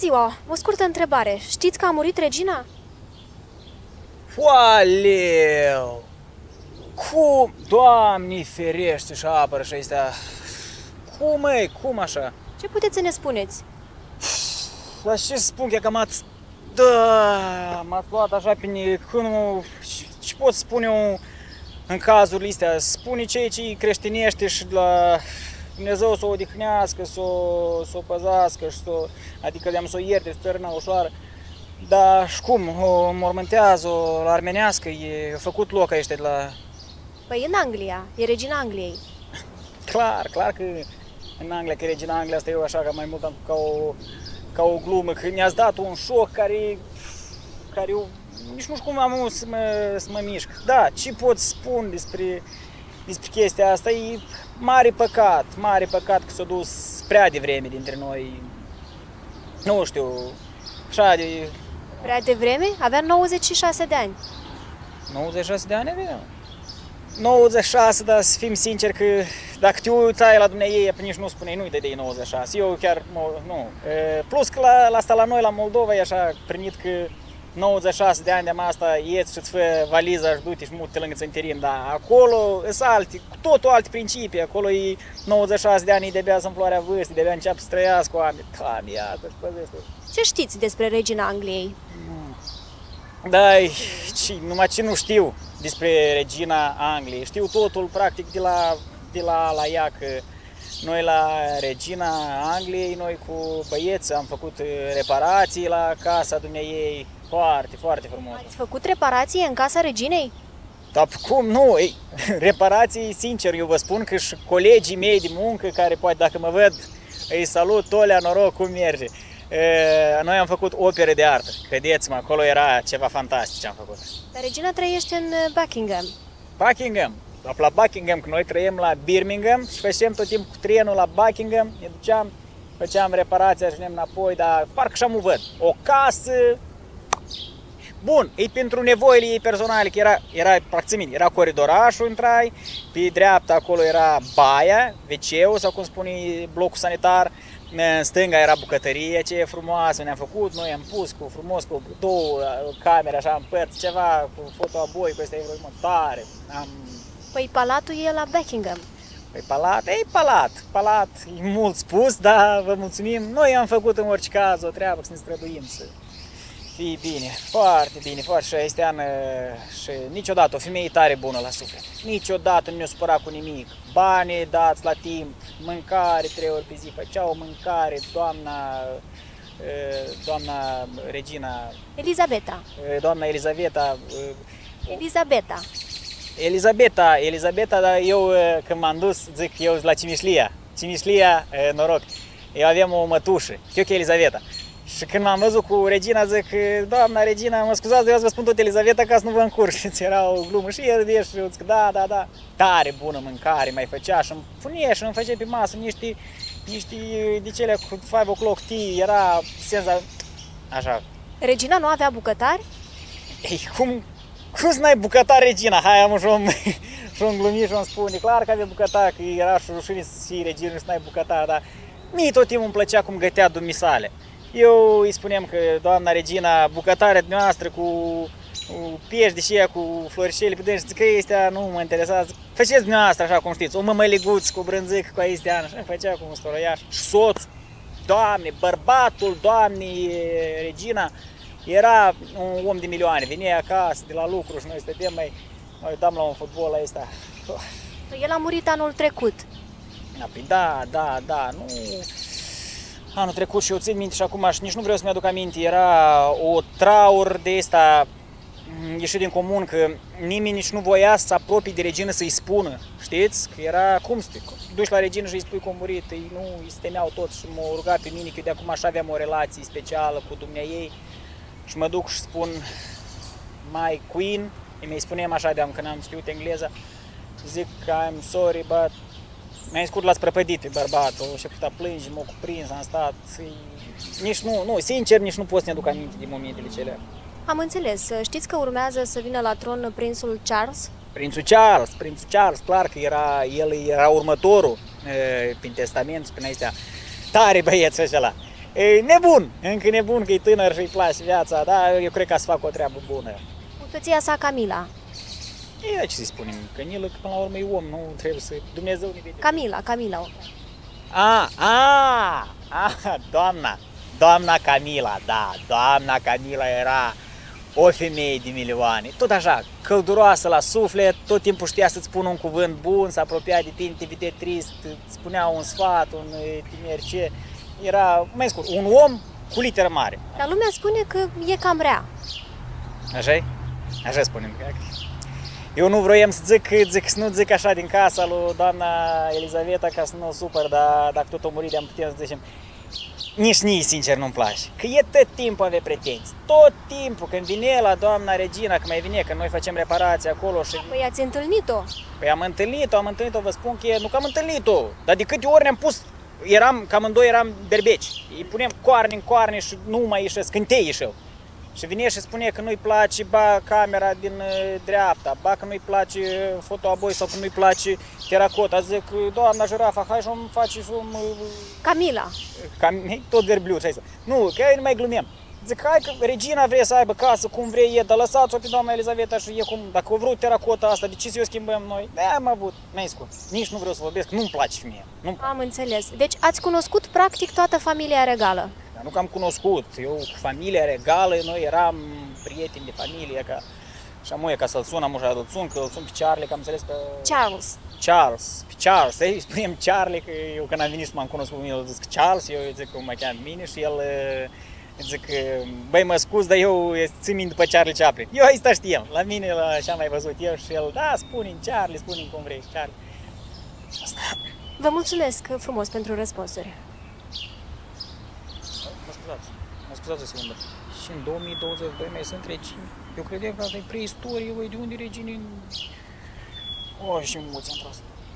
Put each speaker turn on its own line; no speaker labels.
ziua! O scurtă întrebare. Știți că a murit regina?
Oaleu! Cum? Doamne ferește și apără și astea. Cum, măi? Cum așa?
Ce puteți să ne spuneți?
Dar ce să spun, că m-ați... Da, m-ați luat așa pe când Ce pot spune eu în cazurile astea? Spune ceea ce creștinește și la Dumnezeu să o odihnească, să o, să o păzească, și să, adică de-am să o ierte, să o ușoară. Dar și cum, o mormântează, o armenească, e făcut loc aici de la...
Păi în Anglia, e regina Angliei.
Clar, clar că în Anglia, că regina Anglia asta eu așa ca mai mult ca o, ca o glumă, că mi-ați dat un șoc care, care eu nici nu știu cum am să mă, să mă mișc. Da, ce pot spun despre, despre chestia asta? E mare păcat, mare păcat că s-a dus prea devreme dintre noi. Nu știu, așa de...
Prea devreme? Avea 96 de ani.
96 de ani avea? 96, dar să fim sinceri că dacă te uitai la dumneavoastră, nici nu spuneai, nu-i de 96. Eu chiar, nu. Plus că la, la asta la noi, la Moldova, e așa primit că 96 de ani de asta ieți și îți fă valiza și du-te și mute lângă țânterim, dar acolo sunt alte, cu totul alte principii, acolo e 96 de ani, e de-abia în floarea vârstii, de-abia începe să trăiască oameni. Doamne, iată, și păzește.
Ce știți despre regina Angliei?
Da, ci, numai ce nu știu despre regina Angliei. Știu totul, practic, de la, de la, la ea, că noi la regina Angliei, noi cu băieți am făcut reparații la casa dumneiei, foarte, foarte frumos.
Ați făcut reparații în casa reginei?
Dar cum nu? Ei, reparații, sincer, eu vă spun că și colegii mei de muncă, care poate dacă mă văd, îi salut, Tolea, noroc, cum merge. E, noi am făcut opere de artă. Credeți-mă, acolo era ceva fantastic ce am făcut.
Dar regina trăiește în Buckingham.
Buckingham? La Buckingham, că noi trăim la Birmingham și facem tot timpul cu trenul la Buckingham, ne duceam, făceam reparația și venim înapoi, dar parcă așa mă văd. O casă, Bun, e pentru nevoile ei personale, că era, era practic, era coridorașul, intrai, pe dreapta acolo era baia, wc sau cum spune blocul sanitar, în stânga era bucătărie, ce e frumoasă, ne-am făcut, noi am pus cu frumos, cu două camere așa în părți, ceva, cu fotoaboi, cu astea tare. Am...
Păi palatul e la Buckingham.
Păi palat, e palat, palat, e mult spus, dar vă mulțumim. Noi am făcut în orice caz o treabă, să ne străduim să fii bine, foarte bine, foarte și este an și niciodată o femeie tare bună la suflet. Niciodată nu ne-o supăra cu nimic. Bani dați la timp, mâncare trei ori pe zi, făcea o mâncare, doamna doamna Regina...
Elizabeta.
Doamna Elizabeta.
Elizabeta.
Elizabeta, Elizabeta, dar eu când m-am dus, zic eu la Cimișlia. Cimișlia, noroc. Eu aveam o mătușă, știu că Elizabeta. Și când m-am văzut cu Regina, zic, doamna Regina, mă scuzați, eu vă spun tot Elizaveta ca să nu vă încurc. Și era o glumă și el și eu zic, da, da, da, tare bună mâncare mai făcea și îmi punea și îmi făcea pe masă niște, niște de cele cu 5 o'clock tea, era senza... Așa.
Regina nu avea bucătari?
Ei, cum, cum să n-ai bucătar Regina? Hai, am și un, și un glumit și un spune, clar că avea bucătar, că era și rușine să fii Regina și să n-ai bucătar, dar mie tot timpul îmi plăcea cum gătea dumisale. Eu îi spuneam că doamna Regina, bucătarea noastră cu, cu pești de ea, cu florișele pe dânsi, că este nu mă interesează. Faceți dumneavoastră așa cum știți, o mămăliguț cu brânzic, cu aistea, așa făcea cu un storoiaș. Și soț, doamne, bărbatul doamnei Regina, era un om de milioane, venea acasă de la lucru și noi stăteam mai, mai uitam la un fotbal ăsta.
El a murit anul trecut.
Da, păi da, da, da, nu anul trecut și eu țin minte și acum și nici nu vreau să mi-aduc aminte, era o traur de asta mm, ieșit din comun că nimeni nici nu voia să apropie de regină să-i spună, știți? Că era cum să te duci la regină și îi spui că a murit, ei nu, îi stemeau tot și m-au rugat pe mine că de acum așa aveam o relație specială cu dumnea ei și mă duc și spun my queen, îi mai spunem așa de-am că n-am știut engleza, zic că I'm sorry, but mi-ai scurt la prăpădit pe bărbatul și putea plânge, m-a cuprins, am stat. Nici nu, nu, sincer, nici nu pot să ne aduc aminte din momentele cele.
Am înțeles. Știți că urmează să vină la tron prințul Charles?
Prințul Charles, prințul Charles, clar că era, el era următorul e, prin testament, prin astea. Tare băieț acela. E nebun, încă nebun că e tânăr și îi place viața, da? Eu cred că să fac o treabă bună.
Cu soția sa Camila.
E, ce să spunem, că Nilă, că până la urmă e om, nu trebuie să... Dumnezeu ne vede.
Camila, Camila.
A, a, a, doamna, doamna Camila, da, doamna Camila era o femeie de milioane, tot așa, călduroasă la suflet, tot timpul știa să-ți spună un cuvânt bun, să apropia de tine, te vede trist, îți spunea un sfat, un ce. Era, mai scurt, un om cu literă mare.
Dar lumea spune că e cam rea.
așa -i? Așa spunem. Eu nu vroiam să zic, zic să nu zic așa din casa lui doamna Elizaveta ca să nu supăr, dar dacă tot o murit am putea să zicem nici nici sincer nu-mi place. Că e tot timpul avea pretenții. Tot timpul când vine la doamna Regina, că mai vine, că noi facem reparații acolo și...
Păi ați întâlnit-o?
Păi am întâlnit-o, am întâlnit-o, vă spun că e... Nu că am întâlnit-o, dar de câte ori ne-am pus... Eram, cam amândoi eram berbeci. Îi punem coarne în coarne și nu mai ieșesc, scântei ieșeau. Și vine și spune că nu-i place ba camera din uh, dreapta, ba că nu-i place fotoaboi sau că nu-i place teracota. Zic, doamna jirafa, hai și-mi faci și un... Uh,
Camila.
Cam, tot verbliu, ce Nu, că eu nu mai glumim. Zic, hai că regina vrea să aibă casă cum vrea e, dar lăsați-o pe doamna Elizaveta și e cum, dacă o vrut teracota asta, de ce să o schimbăm noi? Da, am avut, n-ai scos. Nici nu vreau să vorbesc, nu-mi place mie. Nu
am înțeles. Deci ați cunoscut practic toată familia regală.
Dar nu că am cunoscut. Eu cu familia regală, noi eram prieteni de familie, ca și amuie ca să-l sun, am ușa îl sun, că îl sun pe Charlie, că am înțeles că...
Charles.
Charles, pe Charles, ei, spunem Charlie, că eu când am venit și m-am cunoscut cu mine, el zic Charles, eu zic că mă cheamă mine și el zic, băi mă scuz, dar eu țin minte după Charlie Chaplin. Eu asta știam, la mine la așa am mai văzut eu și el, da, spune Charlie, spune cum vrei, Charlie.
Asta. Vă mulțumesc frumos pentru răspunsuri
scuzați, mă scuzați o secundă. Și în 2022 mai sunt regini. Eu credeam că asta e preistorie, voi de unde regini? O, și mulți am prost.